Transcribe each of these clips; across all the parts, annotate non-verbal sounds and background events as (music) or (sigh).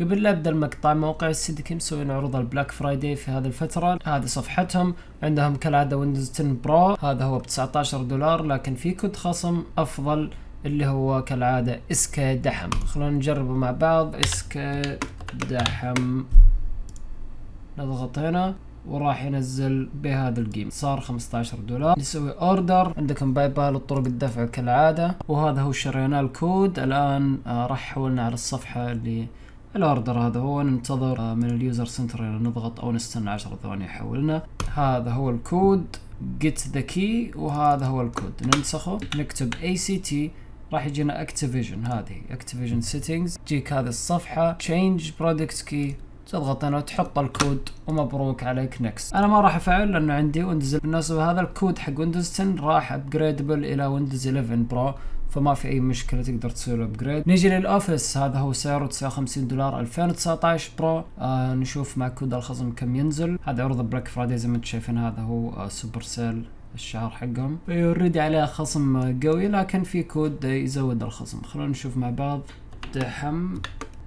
قبل لا أبدأ المقطع موقع ال CD key مسوين عروض ال Black Friday في هذه الفترة. هذه صفحتهم. عندهم كالعادة Windows 10 Pro هذا هو ب 19 دولار لكن في كود خصم أفضل اللي هو كالعادة اسكا دحم. خلونا نجربه مع بعض. اسكا دحم. نضغط هنا وراح ينزل بهذا القيمة. صار 15 دولار. نسوي order عندكم PayPal وطرق الدفع كالعادة. وهذا هو شرينا الكود. الآن آه راح حولنا على الصفحة اللي ال order هذا هو ننتظر آه من ال user center نضغط أو نستنى 10 ثواني يحولنا. هذا هو الكود get the key وهذا هو الكود. ننسخه نكتب act راح يجينا activation هذه activation settings تجيك هذه الصفحة change product key. تضغط هنا وتحط الكود ومبروك عليك next أنا ما راح أفعل لأنه عندي Windows بالمناسبة هذا الكود حق Windows 10 راح upgradable إلى Windows 11 Pro فما في أي مشكلة تقدر تسوي له upgrade نيجي لل Office هذا هو سعره 59 دولار 2019 Pro آه نشوف مع كود الخصم كم ينزل. هذا عروض Black Friday زي ما أنتم شايفين هذا هو آه super sale الشهر حقهم. already عليه خصم قوي لكن في كود يزود الخصم. خلونا نشوف مع بعض. دحم.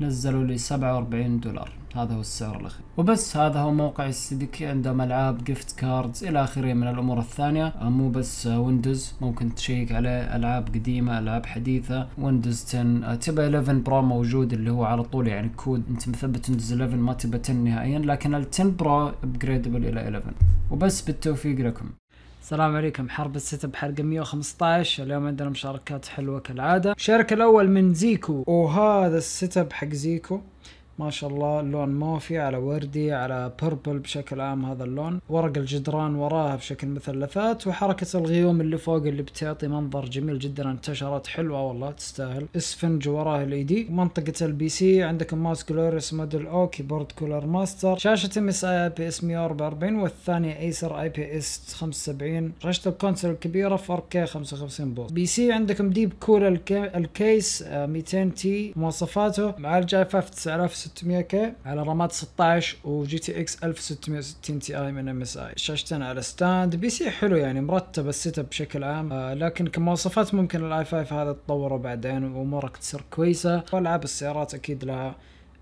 نزلوا لي 47 دولار. هذا هو السعر الأخير. وبس هذا هو موقع ال CD key عندهم ألعاب gift cards إلى آخره من الأمور الثانية. مو بس Windows ممكن check عليه. ألعاب قديمة ألعاب حديثة. Windows 10 تبى 11 Pro موجود اللي هو على طول يعني كود أنت مثبت Windows 11 ما تبى 10 نهائيا لكن ال 10 Pro upgradable إلى 11 وبس بالتوفيق لكم. السلام عليكم. حرب ال setup بحلقة 115 اليوم عندنا مشاركات حلوة كالعادة. المشارك الأول من زيكو. وهذا ال setup حق زيكو. ما شاء الله اللون موفي على وردي على purple بشكل عام هذا اللون. ورق الجدران وراها بشكل مثلثات وحركة الغيوم اللي فوق اللي بتعطي منظر جميل جدا انتشرت حلوة والله تستاهل. اسفنج وراه ال LED منطقة ال PC عندكم mouse Glorious Model O keyboard Cooler Master شاشة ام اس اي اي بي اس 144 والثانية Acer IPS 75 رشة ال console الكبيرة 4K 55 بوصة PC عندكم DeepCool الكي... ال case 200T مواصفاته. معالج i5 9600 K على رامات 16 و GTX 1660 Ti من MSI. شاشتين على stand. PC حلو يعني مرتب ال setup بشكل عام. آه لكن كمواصفات ممكن ال i5 هذا تطوره بعدين وامورك تصير كويسة. والعاب السيارات أكيد لها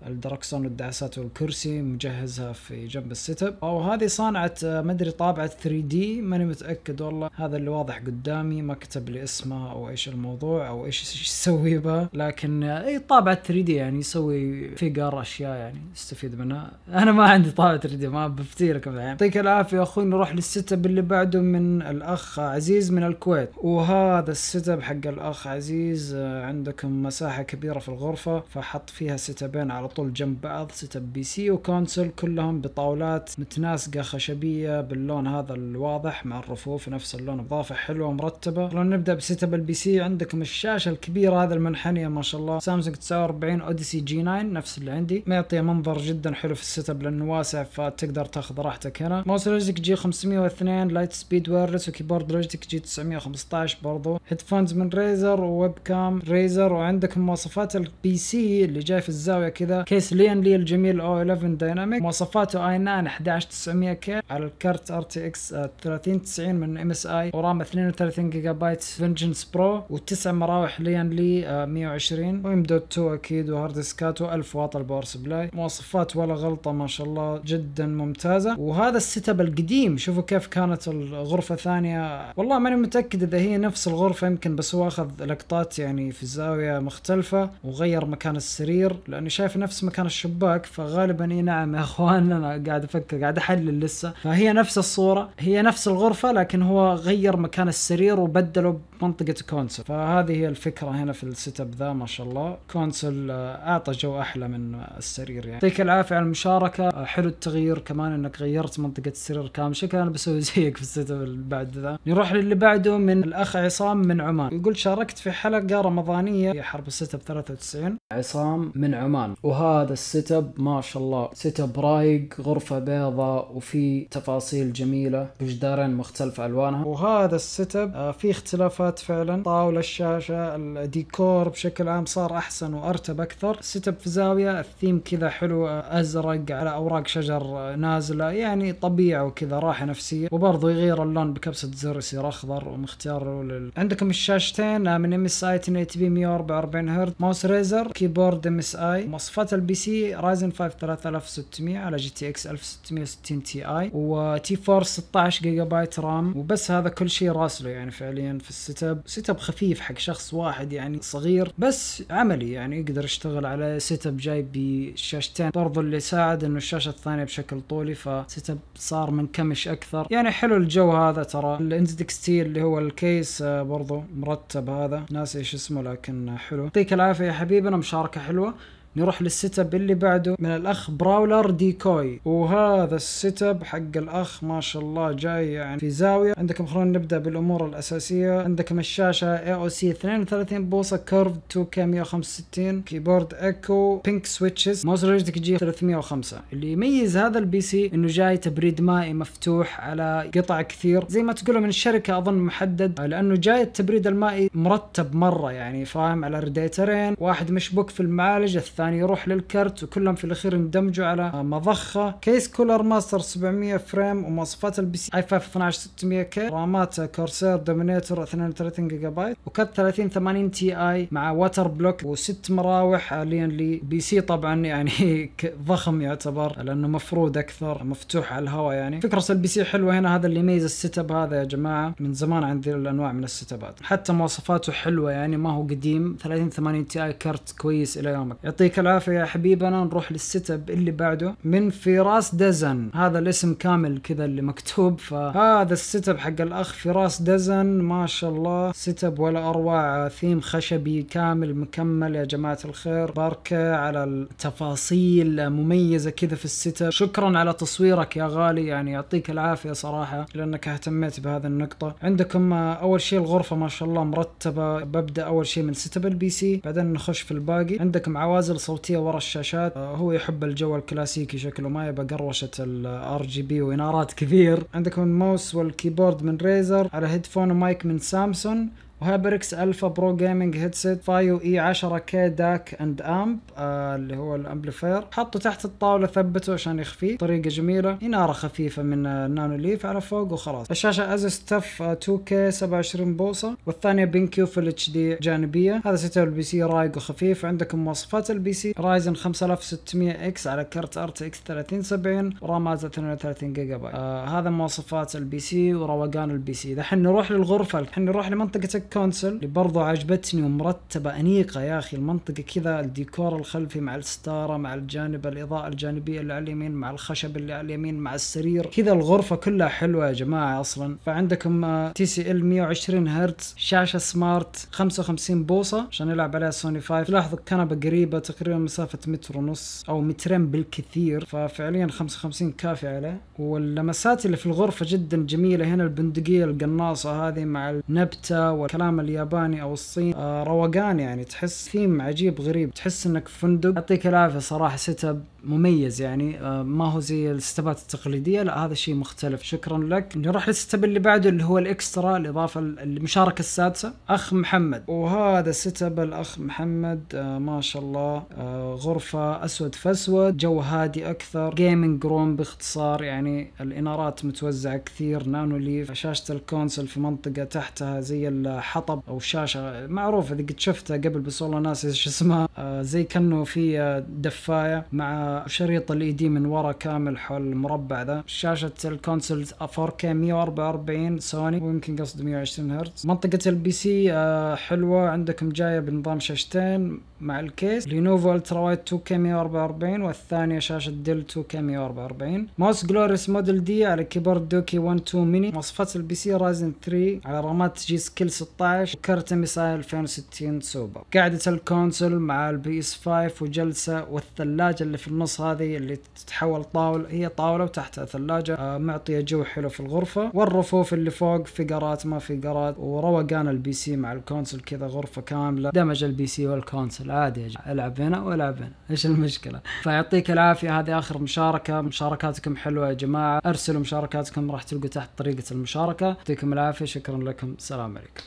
الدركسون والدعسات والكرسي مجهزها في جنب ال setup وهذه صانعة ما أدري طابعة 3D ماني متأكد والله. هذا اللي واضح قدامي ما كتب لي اسمها أو إيش الموضوع أو إيش (laughs) يسوي بها لكن أي طابعة 3D يعني يسوي figure أشياء يعني استفيد منها. أنا ما عندي طابعة 3D ما بفتي لكم الحين. يعطيك العافية أخوي. نروح لل setup اللي بعده من الأخ عزيز من الكويت. وهذا ال setup حق الأخ عزيز عندكم مساحة كبيرة في الغرفة فحط فيها setup ين على طول جنب بعض setup PC و console كلهم بطاولات متناسقة خشبية باللون هذا الواضح مع الرفوف نفس اللون اضافة حلوة مرتبة خلونا نبدأ ب setup ال PC. عندكم الشاشة الكبيرة هذا المنحنية ما شاء الله. سامسونج 49 Odyssey G9 نفس اللي عندي. معطيه منظر جدا حلو في ال setup لأنه واسع فتقدر تاخذ راحتك هنا. mouse Logitech G502 Lightspeed wireless و keyboard Logitech G915 برضو. headphones من Razer و webcam Razer. وعندكم مواصفات ال PC اللي جاي في الزاوية كذا case Lian Li الجميل O11 Dynamic مواصفاته i9 11900K على الكارت RTX 3090 من MSI. ورام 32 جيجا بايت Vengeance Pro. وتسع مراوح Lian Li 120 و M.2 أكيد و hard disk ات و1000 واط ال power supply. مواصفات ولا غلطة ما شاء الله جدا ممتازة. وهذا ال setup القديم. شوفوا كيف كانت الغرفة ثانية. والله ماني متأكد إذا هي نفس الغرفة يمكن بس هو أخذ لقطات يعني في زاوية مختلفة وغير مكان السرير لأني شايف نفس مكان الشباك فغالبا إي نعم يا أخوان أنا قاعد أفكر قاعد أحلل لسه. فهي نفس الصورة هي نفس الغرفة لكن هو غير مكان السرير وبدله بمنطقة console فهذه هي الفكرة هنا في ال setup ذا ما شاء الله. console أعطى جو أحلى من السرير يعني. يعطيك العافية على المشاركة. حلو التغيير كمان إنك غيرت منطقة السرير كامل شكل أنا بسوي زيك في ال setup اللي بعد ذا. نروح للي بعده من الأخ عصام من عمان. يقول شاركت في حلقة رمضانية في حرب ال setup 93 عصام من عمان. وهذا ال setup ما شاء الله. setup رايق غرفة بيضاء وفي تفاصيل جميلة بجدارين مختلفه ألوانها. وهذا ال setup فيه اختلافات فعلا. طاولة الشاشة الديكور بشكل عام صار أحسن وأرتب أكثر. ال setup في زاوية الثيم كذا حلو أزرق على أوراق شجر نازلة يعني طبيعه وكذا راحة نفسية. وبرضه يغير اللون بكبسة زر يصير اخضر ومختار لل... عندكم الشاشتين من MSI 1080p 144 هرتز mouse Razer keyboard MSI مواصفات مواصفات ال PC Ryzen 5 3600 على GTX 1660 Ti و T-Force 16 جيجا بايت RAM. وبس هذا كل شيء راسله يعني فعليا في ال setup. setup خفيف حق شخص واحد يعني صغير بس عملي يعني يقدر يشتغل على setup جاي بشاشتين. برضو اللي ساعد إنه الشاشة الثانية بشكل طولي ف setup صار منكمش أكثر. يعني حلو الجو هذا ترى. ال NZXT اللي هو ال case آه، برضو مرتب هذا. ناسي إيش اسمه لكن حلو. يعطيك العافية يا حبيبنا مشاركة حلوة. نروح لل setup اللي بعده من الأخ براولر ديكوي. وهذا ال setup حق الأخ ما شاء الله جاي يعني في زاوية. عندكم خلونا نبدأ بالأمور الأساسية. عندكم الشاشة AOC 32 بوصة curve 2K 165 keyboard Akko pink switches mouse Logitech G 305 اللي يميز هذا ال PC إنه جاي تبريد مائي مفتوح على قطع كثير. زي ما تقولوا من الشركة أظن محدد لأنه جاي التبريد المائي مرتب مرة يعني فاهم؟ على رديترين. واحد مشبوك في المعالج يروح للكرت وكلهم في الأخير يندمجوا على مضخة. case Cooler Master 700 Frame ومواصفات ال PC i5 12 600 K. رامات Corsair Dominator 32 جيجا بايت وكرت 30 80 Ti مع water block وست مراوح حاليا ل PC. طبعا يعني (laughs) ضخم يعتبر لأنه مفرود أكثر مفتوح على الهواء يعني. فكرة ال PC حلوة هنا هذا اللي يميز ال setup هذا يا جماعة. من زمان عندي الأنواع من ال setup ات. حتى مواصفاته حلوة يعني ما هو قديم. 30 80 Ti كرت كويس إلى يومك. يعطيك العافية يا حبيبنا. نروح لل setup اللي بعده. من فراس دزن. هذا الاسم كامل كذا اللي مكتوب. فهذا ال setup حق الأخ فراس دزن. ما شاء الله. setup ولا أروع. ثيم خشبي كامل مكمل. يا جماعة الخير. باركة على التفاصيل مميزة كذا في ال setup. شكرا على تصويرك يا غالي. يعني يعطيك العافية صراحة لأنك اهتميت بهذه النقطة. عندكم أول شيء الغرفة ما شاء الله مرتبة. ببدأ أول شيء من setup ال PC. بعدين نخش في الباقي. عندكم عوازل صوتية ورا الشاشات. آه، هو يحب الجو الكلاسيكي شكله ما يبى قروشة ال RGB وإنارات كثير عندكم ال mouse وال keyboard من Razer على headphone و mic من Samsung. و HyperX Alpha Pro gaming headset FiiO E 10 K DAC and amp آه اللي هو ال amplifier. حطه تحت الطاولة ثبته عشان يخفيه. طريقة جميلة. إنارة خفيفة من ال Nanoleaf على فوق وخلاص. الشاشة ASUS TUF 2 K 27 بوصة. والثانية BenQ Full HD جانبية. هذا set ال PC رايق وخفيف. عندكم مواصفات ال PC Ryzen 5600 X على كرت RTX 3070 ورامات 32 جيجا بايت. آه هذا مواصفات ال PC وروقان ال PC دحين نروح للغرفة. الحين نروح لمنطقة ال console اللي برضو عجبتني ومرتبة أنيقة يا أخي. المنطقة كذا الديكور الخلفي مع الستارة مع الجانب الإضاءة الجانبية اللي على اليمين مع الخشب اللي على اليمين مع السرير. كذا الغرفة كلها حلوة يا جماعة أصلا. فعندكم TCL 120 هرتز شاشة smart 55 بوصة عشان يلعب عليها سوني 5 تلاحظوا الكنبة قريبة تقريبا مسافة متر ونص أو مترين بالكثير. ففعليا 55 كافي عليه. واللمسات اللي في الغرفة جدا جميلة. هنا البندقية القناصة هذه مع النبتة والكلام الياباني أو الصين آه روقان يعني. تحس ثيم عجيب غريب. تحس إنك في فندق. يعطيك العافية صراحة setup مميز يعني. آه ما هو زي ال setup ات التقليدية. لا هذا شيء مختلف. شكرا لك. نروح لل setup اللي بعده اللي هو ال extra الإضافة المشاركة السادسة. أخ محمد. وهذا setup الأخ محمد. آه ما شاء الله. آه غرفة أسود فاسود جو هادي أكثر. gaming room باختصار يعني. الإنارات متوزعة كثير. Nanoleaf. شاشة ال console في منطقة تحتها زي حطب أو شاشة. معروفه إذا قد شفتها قبل بس والله ناسي إيش اسمها آه زي كأنه في آه دفاية مع شريط ال LED من ورا كامل حول المربع ذا. شاشة ال console 4K 144 سوني ويمكن قصد 120 هرتز. منطقة ال PC آه حلوة. عندكم جاية بنظام شاشتين مع ال case. Lenovo ultrawide 2K 144 والثانية شاشة Dell 2K 144 mouse Glorious Model D على keyboard Ducky One 2 ميني مواصفات ال PC Ryzen 3 على رامات G.Skill 16 وكرت MSI 2060 سوبر. قاعدة ال console مع ال PS 5 وجلسة والثلاجة اللي في النص هذه اللي تتحول طاولة هي طاولة وتحتها ثلاجة آه معطية جو حلو في الغرفة. والرفوف اللي فوق فقرات ما فقرات وروقان ال PC مع ال console كذا غرفة كاملة. دمج ال PC وال console. عادي يا جماعة. ألعب هنا والعب هنا. إيش المشكلة؟ فيعطيك العافية. هذه آخر مشاركة. مشاركاتكم حلوة يا جماعة. أرسلوا مشاركاتكم راح تلقوا تحت طريقة المشاركة. يعطيكم العافية. شكرا لكم. السلام عليكم.